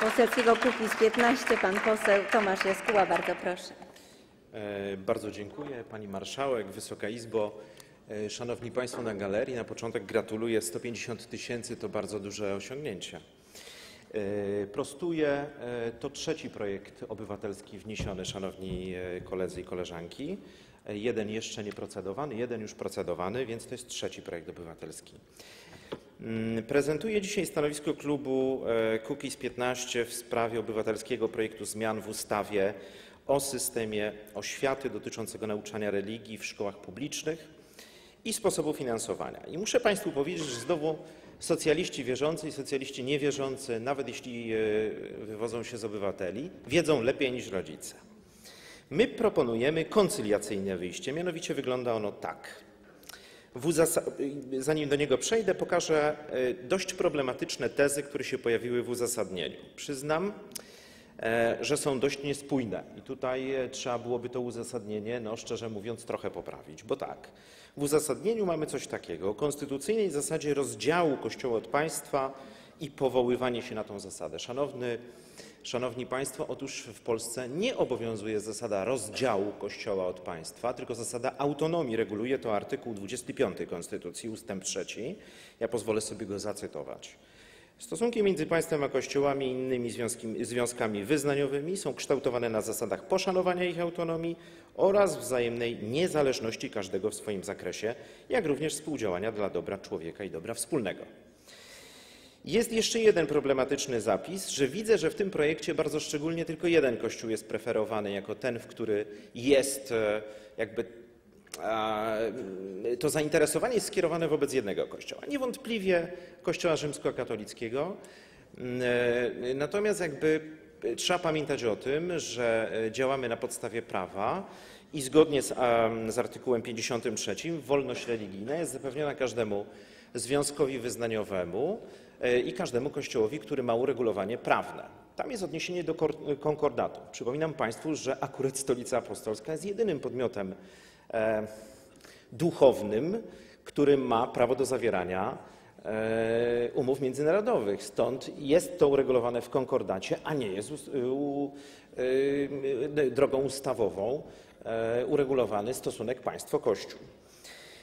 Poselskiego Kukiz 15 pan poseł Tomasz Jaskuła. Bardzo proszę. E, Bardzo dziękuję Pani Marszałek, Wysoka Izbo, e, Szanowni Państwo na galerii. Na początek gratuluję. 150 tysięcy to bardzo duże osiągnięcie. E, Prostuję. To trzeci projekt obywatelski wniesiony, Szanowni koledzy i koleżanki. Jeden jeszcze nie procedowany, jeden już procedowany, więc to jest trzeci projekt obywatelski. Mm, Prezentuję dzisiaj stanowisko klubu e, Kukiz 15 w sprawie obywatelskiego projektu zmian w ustawie o systemie oświaty dotyczącego nauczania religii w szkołach publicznych i sposobu finansowania. I muszę Państwu powiedzieć, że znowu socjaliści wierzący i socjaliści niewierzący, nawet jeśli e, wywodzą się z obywateli, wiedzą lepiej niż rodzice. My proponujemy koncyliacyjne wyjście, mianowicie wygląda ono tak. Zanim do niego przejdę, pokażę e, dość problematyczne tezy, które się pojawiły w uzasadnieniu. Przyznam, e, że są dość niespójne i tutaj e, trzeba byłoby to uzasadnienie, no szczerze mówiąc, trochę poprawić, bo tak, w uzasadnieniu mamy coś takiego, o konstytucyjnej zasadzie rozdziału Kościoła od państwa i powoływanie się na tą zasadę. Szanowny, szanowni Państwo, otóż w Polsce nie obowiązuje zasada rozdziału Kościoła od państwa, tylko zasada autonomii. Reguluje to artykuł 25 Konstytucji, ustęp 3. Ja pozwolę sobie go zacytować. Stosunki między państwem a kościołami i innymi związki, związkami wyznaniowymi są kształtowane na zasadach poszanowania ich autonomii oraz wzajemnej niezależności każdego w swoim zakresie, jak również współdziałania dla dobra człowieka i dobra wspólnego. Jest jeszcze jeden problematyczny zapis, że widzę, że w tym projekcie bardzo szczególnie tylko jeden kościół jest preferowany jako ten, w który jest e, jakby to zainteresowanie skierowane wobec jednego kościoła. Niewątpliwie Kościoła rzymskokatolickiego. E, Natomiast jakby trzeba pamiętać o tym, że e, działamy na podstawie prawa i zgodnie z, z artykułem 53 wolność religijna jest zapewniona każdemu związkowi wyznaniowemu e, i każdemu kościołowi, który ma uregulowanie prawne. Tam jest odniesienie do kor- konkordatu. Przypominam Państwu, że akurat Stolica Apostolska jest jedynym podmiotem e, duchownym, który ma prawo do zawierania e, umów międzynarodowych. Stąd jest to uregulowane w konkordacie, a nie jest e, drogą ustawową e, uregulowany stosunek państwo-kościół.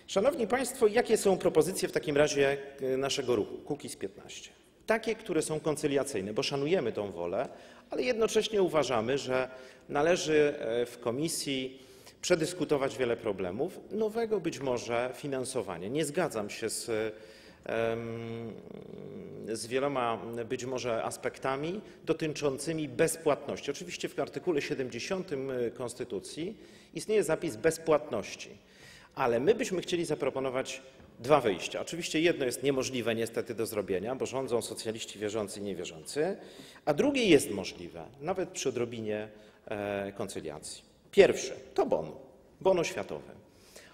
Szanowni Państwo, jakie są propozycje w takim razie e, naszego ruchu Kukiz 15? Takie, które są koncyliacyjne, bo szanujemy tą wolę, ale jednocześnie uważamy, że należy e, w komisji przedyskutować wiele problemów, nowego być może finansowania. Nie zgadzam się z, z wieloma być może aspektami dotyczącymi bezpłatności. Oczywiście w artykule 70 Konstytucji istnieje zapis bezpłatności. Ale my byśmy chcieli zaproponować dwa wyjścia. Oczywiście jedno jest niemożliwe niestety do zrobienia, bo rządzą socjaliści wierzący i niewierzący, a drugie jest możliwe, nawet przy odrobinie e, koncyliacji. Pierwsze to bon, bon oświatowy.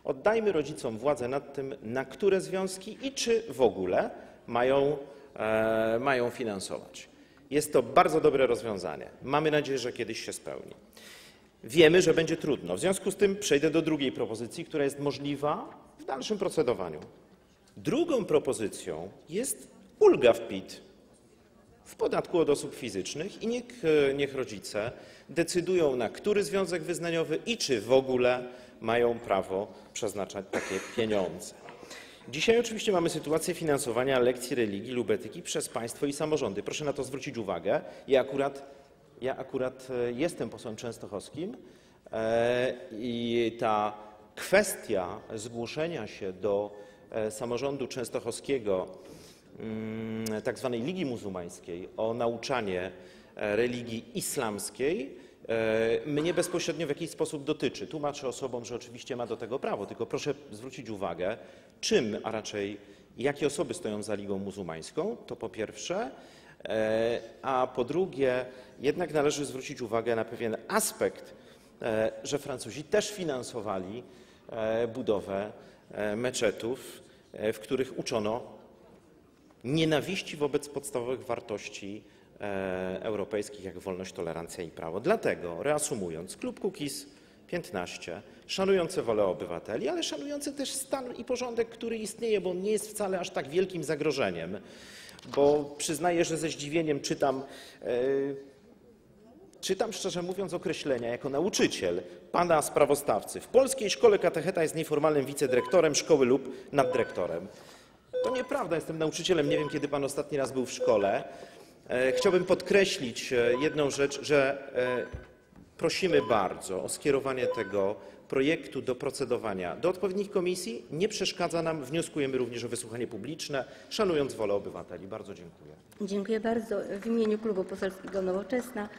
Oddajmy rodzicom władzę nad tym, na które związki i czy w ogóle mają, e, mają finansować. Jest to bardzo dobre rozwiązanie. Mamy nadzieję, że kiedyś się spełni. Wiemy, że będzie trudno. W związku z tym przejdę do drugiej propozycji, która jest możliwa w dalszym procedowaniu. Drugą propozycją jest ulga w PIT w podatku od osób fizycznych i niech, niech rodzice decydują, na który związek wyznaniowy i czy w ogóle mają prawo przeznaczać takie pieniądze. Dzisiaj oczywiście mamy sytuację finansowania lekcji religii lub etyki przez państwo i samorządy. Proszę na to zwrócić uwagę. Ja akurat, ja akurat e, jestem posłem częstochowskim e, i ta kwestia zgłoszenia się do e, samorządu częstochowskiego mm, tak zwanej Ligi Muzułmańskiej o nauczanie religii islamskiej mnie bezpośrednio w jakiś sposób dotyczy. Tłumaczę osobom, że oczywiście ma do tego prawo, tylko proszę zwrócić uwagę, czym, a raczej jakie osoby stoją za Ligą Muzułmańską, to po pierwsze, a po drugie, jednak należy zwrócić uwagę na pewien aspekt, e, że Francuzi też finansowali e, budowę e, meczetów, e, w których uczono nienawiści wobec podstawowych wartości e, europejskich, jak wolność, tolerancja i prawo. Dlatego, reasumując, klub Kukiz 15, szanujący wolę obywateli, ale szanujący też stan i porządek, który istnieje, bo on nie jest wcale aż tak wielkim zagrożeniem. Bo przyznaję, że ze zdziwieniem czytam, e, czytam szczerze mówiąc określenia jako nauczyciel pana sprawozdawcy. W polskiej szkole katecheta jest nieformalnym wicedyrektorem szkoły lub naddyrektorem. To nieprawda, jestem nauczycielem, nie wiem kiedy pan ostatni raz był w szkole. E, Chciałbym podkreślić e, jedną rzecz, że prosimy bardzo o skierowanie tego projektu do procedowania do odpowiednich komisji. Nie przeszkadza nam, wnioskujemy również o wysłuchanie publiczne, szanując wolę obywateli. Bardzo dziękuję. Dziękuję bardzo. W imieniu Klubu Poselskiego Nowoczesna